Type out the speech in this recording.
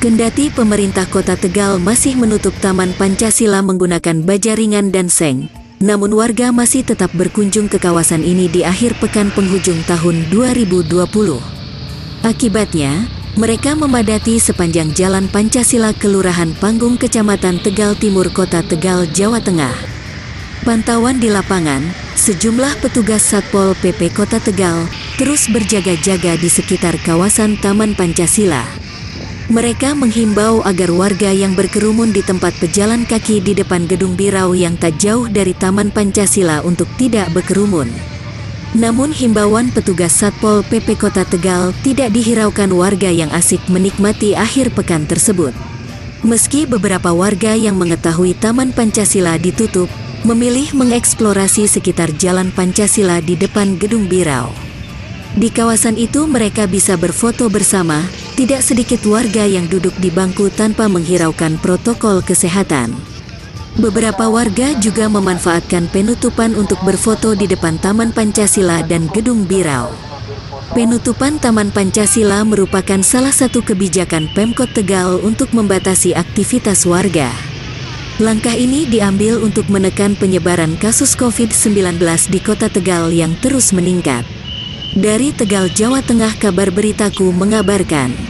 Kendati pemerintah kota Tegal masih menutup Taman Pancasila menggunakan baja ringan dan seng, namun warga masih tetap berkunjung ke kawasan ini di akhir pekan penghujung tahun 2020. Akibatnya, mereka memadati sepanjang Jalan Pancasila Kelurahan Panggung Kecamatan Tegal Timur Kota Tegal, Jawa Tengah. Pantauan di lapangan, sejumlah petugas Satpol PP Kota Tegal terus berjaga-jaga di sekitar kawasan Taman Pancasila. Mereka menghimbau agar warga yang berkerumun di tempat pejalan kaki di depan gedung birau yang tak jauh dari Taman Pancasila untuk tidak berkerumun. Namun himbauan petugas Satpol PP Kota Tegal tidak dihiraukan warga yang asik menikmati akhir pekan tersebut. Meski beberapa warga yang mengetahui Taman Pancasila ditutup, memilih mengeksplorasi sekitar Jalan Pancasila di depan gedung birau. Di kawasan itu mereka bisa berfoto bersama, tidak sedikit warga yang duduk di bangku tanpa menghiraukan protokol kesehatan. Beberapa warga juga memanfaatkan penutupan untuk berfoto di depan Taman Pancasila dan Gedung Birau. Penutupan Taman Pancasila merupakan salah satu kebijakan Pemkot Tegal untuk membatasi aktivitas warga. Langkah ini diambil untuk menekan penyebaran kasus COVID-19 di Kota Tegal yang terus meningkat. Dari Tegal, Jawa Tengah, kabar beritaku mengabarkan.